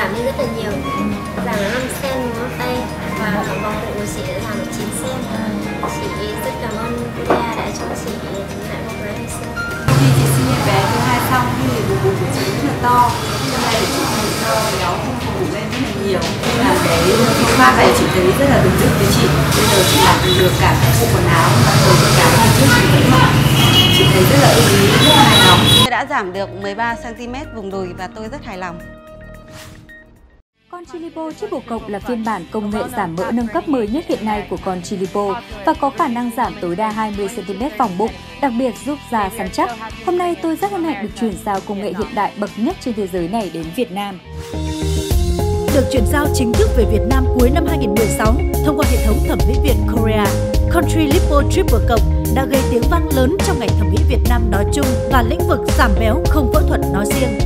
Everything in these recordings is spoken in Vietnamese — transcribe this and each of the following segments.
giảm đi rất là nhiều. Giảm là 5 sen ngón tay và vòng bụng của chị đã giảm được 9 sen. Chị rất cảm ơn Korea đã cho chị lại một cái hồi xưa khi chị sinh bé thứ hai xong thì bụng bụng của chị rất là to. Nhưng mà chị thấy to béo không phủ lên rất là nhiều. Nên là cái phương pháp này chị thấy rất là đúng đích với chị. Bây giờ chị làm được cả bộ quần áo và rồi cả hình thức chị chị thấy rất là ưng ý rất là hài lòng đã giảm được 13 cm vùng đùi và tôi rất hài lòng. Con Chilipo Triple Cộng là phiên bản công nghệ giảm mỡ nâng cấp mới nhất hiện nay của con Chilipo và có khả năng giảm tối đa 20cm vòng bụng, đặc biệt giúp da săn chắc. Hôm nay tôi rất hân hạnh được chuyển giao công nghệ hiện đại bậc nhất trên thế giới này đến Việt Nam. Được chuyển giao chính thức về Việt Nam cuối năm 2016 thông qua hệ thống thẩm mỹ viện Korea. Country Lipo Triple Cộng đã gây tiếng vang lớn trong ngành thẩm mỹ Việt Nam nói chung và lĩnh vực giảm béo không phẫu thuật nói riêng.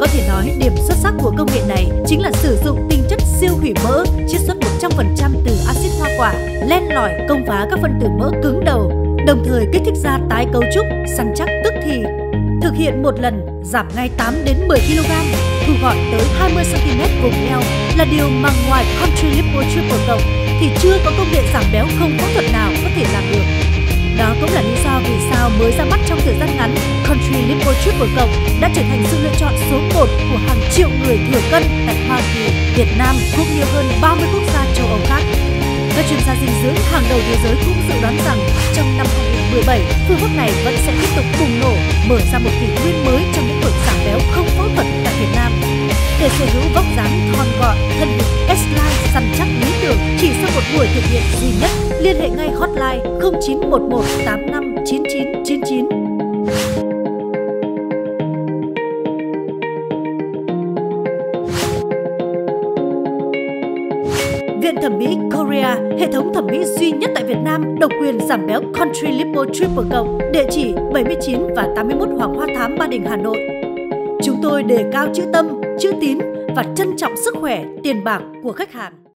Có thể nói điểm xuất sắc của công nghệ này chính là sử dụng tinh chất siêu hủy mỡ chiết xuất 100% từ axit hoa quả, len lỏi công phá các phân tử mỡ cứng đầu, đồng thời kích thích da tái cấu trúc, săn chắc tức thì. Thực hiện một lần giảm ngay 8 đến 10 kg, thu gọn tới 20 cm vùng eo là điều mà ngoài Country Lipo Triple Cộng thì chưa có công nghệ giảm béo không phẫu thuật nào có thể làm được. Đó cũng là lý do vì sao mới ra mắt trong thời gian ngắn, Country Lipo Triple Cộng đã trở thành sự lựa chọn số 1 của hàng triệu người thừa cân tại Hoa Kỳ, Việt Nam cũng như hơn 30 quốc gia châu Âu khác. Các chuyên gia dinh dưỡng hàng đầu thế giới cũng dự đoán rằng trong năm 2017, phương pháp này vẫn sẽ tiếp tục bùng nổ, mở ra một kỷ nguyên mới trong lĩnh vực giảm béo không phẫu thuật tại Việt Nam. Để sở hữu vóc dáng thon gọn, thân hình S-line săn chắc lý tưởng chỉ sau một buổi thực hiện duy nhất, liên hệ ngay hotline 0911 85 9999. Viện thẩm mỹ Korea, hệ thống thẩm mỹ duy nhất tại Việt Nam, độc quyền giảm béo Country Lipo Triple Cộng, địa chỉ 79 và 81 Hoàng Hoa Thám Ba Đình, Hà Nội. Chúng tôi đề cao chữ tâm, chữ tín và trân trọng sức khỏe, tiền bạc của khách hàng.